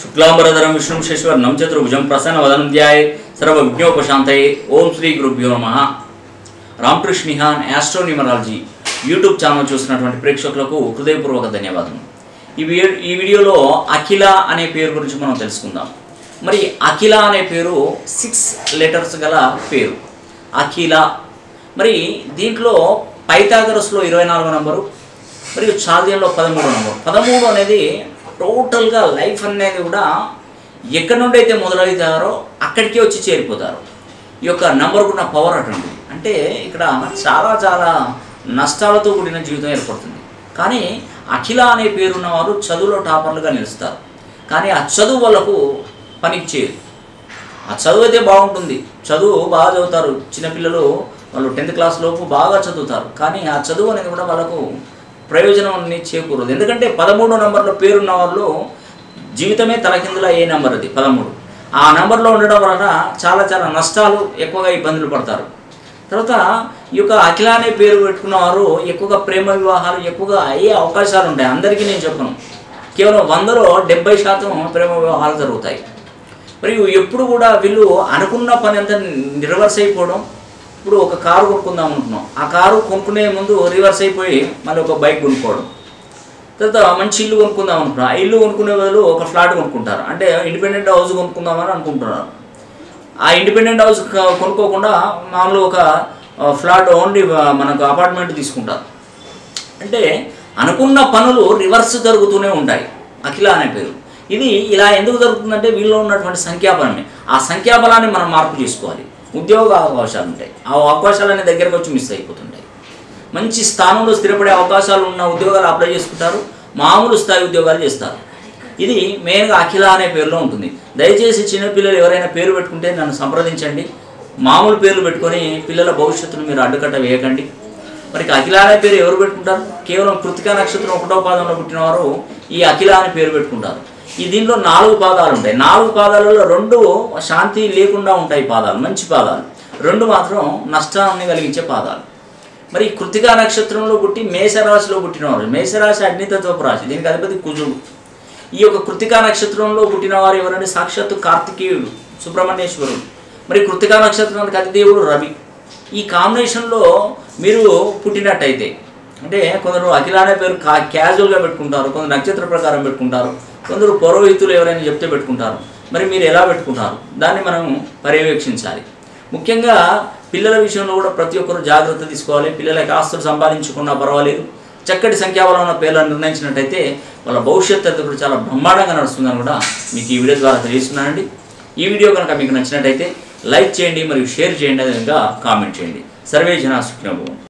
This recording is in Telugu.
శుక్లాంబరధరం విష్ణుం శశివర్ణం చతుర్భుజం ప్రసన్నవదనం సర్వ సర్వవిజ్ఞోపశాంతయే ఓం శ్రీ గురుభ్యో నమ రామకృష్ణిహాన్ యాస్ట్రో యూట్యూబ్ ఛానల్ చూసినటువంటి ప్రేక్షకులకు హృదయపూర్వక ధన్యవాదములు. ఈ వీడియో ఈ వీడియోలో అఖిల అనే పేరు గురించి మనం తెలుసుకుందాం. మరి అఖిల అనే పేరు సిక్స్ లెటర్స్ గల పేరు. అఖిల. మరి దీంట్లో పైథాగరస్లో ఇరవై నాలుగో నంబరు మరియు చాల్దియంలో పదమూడు నంబరు. పదమూడు అనేది టోటల్గా లైఫ్ అనేది కూడా ఎక్కడి నుండి అయితే మొదలవుతారో అక్కడికే వచ్చి చేరిపోతారు. ఈ యొక్క నంబర్కు ఉన్న పవర్ అటువంటి అంటే ఇక్కడ చాలా చాలా నష్టాలతో కూడిన జీవితం ఏర్పడుతుంది. కానీ అఖిల అనే పేరున్న వారు చదువులో టాపర్లుగా నిలుస్తారు. కానీ ఆ చదువు వాళ్ళకు పనికి చేయదు ఆ చదువు అయితే బాగుంటుంది. చదువు బాగా చదువుతారు. చిన్నపిల్లలు వాళ్ళు టెన్త్ క్లాస్ లోపు బాగా చదువుతారు. కానీ ఆ చదువు అనేది కూడా వాళ్ళకు ప్రయోజనం చేకూరదు. ఎందుకంటే పదమూడో నంబర్లో పేరున్న వాళ్ళు జీవితమే తలకిందుల ఏ నెంబర్ అది పదమూడు. ఆ నెంబర్లో ఉండడం వలన చాలా చాలా నష్టాలు ఎక్కువగా ఇబ్బందులు పడతారు. తర్వాత ఈ యొక్క అఖిల అనే పేరు పెట్టుకున్న వారు ఎక్కువగా ప్రేమ వివాహాలు ఎక్కువగా అయ్యే అవకాశాలు ఉంటాయి. అందరికీ నేను చెప్పను. కేవలం వందలో డెబ్బై శాతం ప్రేమ వివాహాలు జరుగుతాయి. మరియు ఎప్పుడు కూడా వీళ్ళు అనుకున్న పని అంతా నిర్వర్స్ అయిపోవడం ఇప్పుడు ఒక కారు కొనుక్కుందాం అనుకున్నాం ఆ కారు కొనుక్కునే ముందు రివర్స్ అయిపోయి మళ్ళీ ఒక బైక్ కొనుక్కోవడం. తర్వాత మంచి ఇల్లు కొనుక్కుందాం అనుకున్నాం ఆ ఇల్లు కొనుక్కునే బదులు ఒక ఫ్లాట్ కొనుక్కుంటారు. అంటే ఇండిపెండెంట్ హౌస్ కొనుక్కుందామని అనుకుంటున్నారు. ఆ ఇండిపెండెంట్ హౌస్ కొనుక్కోకుండా మామూలు ఒక ఫ్లాట్ ఓన్లీ మనకు అపార్ట్మెంట్ తీసుకుంటారు. అంటే అనుకున్న పనులు రివర్స్ జరుగుతూనే ఉంటాయి. అఖిల అనే పేరు. ఇది ఇలా ఎందుకు జరుగుతుందంటే వీళ్ళలో ఉన్నటువంటి సంఖ్యాబలమే. ఆ సంఖ్యాబలాన్ని మనం మార్పు చేసుకోవాలి. ఉద్యోగ అవకాశాలు ఉంటాయి. ఆ అవకాశాలన్నీ దగ్గరకు వచ్చి మిస్ అయిపోతుంటాయి. మంచి స్థానంలో స్థిరపడే అవకాశాలు ఉన్న ఉద్యోగాలు అప్లై చేసుకుంటారు. మామూలు స్థాయి ఉద్యోగాలు చేస్తారు. ఇది మెయిన్గా అఖిల అనే పేరులో ఉంటుంది. దయచేసి చిన్నపిల్లలు ఎవరైనా పేరు పెట్టుకుంటే నన్ను సంప్రదించండి. మామూలు పేర్లు పెట్టుకొని పిల్లల భవిష్యత్తును మీరు అడ్డుకట్ట వేయకండి. మరి అఖిల అనే పేరు ఎవరు పెట్టుకుంటారు? కేవలం కృతికా నక్షత్రం ఒకటో పాదంలో పుట్టినవారు ఈ అఖిల అనే పేరు పెట్టుకుంటారు. ఈ దీంట్లో నాలుగు పాదాలు ఉంటాయి. నాలుగు పాదాలలో రెండు శాంతి లేకుండా ఉంటాయి పాదాలు మంచి పాదాలు. రెండు మాత్రం నష్టాన్ని కలిగించే పాదాలు. మరి కృతికా నక్షత్రంలో పుట్టి మేషరాశిలో పుట్టినవారు మేషరాశి అగ్నితత్వపు రాశి దీనికి అధిపతి కుజుడు. ఈ యొక్క కృతికా నక్షత్రంలో పుట్టిన వారు ఎవరంటే సాక్షాత్తు కార్తికేయుడు సుబ్రహ్మణ్యేశ్వరుడు. మరి కృతికా నక్షత్రానికి అతిదేవుడు రవి. ఈ కాంబినేషన్లో మీరు పుట్టినట్టయితే అంటే కొందరు అఖిల అనే పేరు కా క్యాజువల్గా పెట్టుకుంటారు కొందరు నక్షత్ర ప్రకారం పెట్టుకుంటారు కొందరు పౌరోహితులు ఎవరైనా చెప్తే పెట్టుకుంటారు. మరి మీరు ఎలా పెట్టుకుంటారు? దాన్ని మనం పర్యవేక్షించాలి. ముఖ్యంగా పిల్లల విషయంలో కూడా ప్రతి ఒక్కరు జాగ్రత్త తీసుకోవాలి. పిల్లలకి ఆస్తులు సంపాదించుకున్నా పర్వాలేదు. చక్కటి సంఖ్యాబలం ఉన్న పేర్లను నిర్ణయించినట్టయితే వాళ్ళ భవిష్యత్తు అంతా కూడా చాలా బ్రహ్మాండంగా నడుస్తుందని కూడా మీకు ఈ వీడియో ద్వారా తెలియజేస్తున్నానండి. ఈ వీడియో కనుక మీకు నచ్చినట్టయితే లైక్ చేయండి మరియు షేర్ చేయండి అదేవిధంగా కామెంట్ చేయండి. సర్వే జనా సుఖినభవం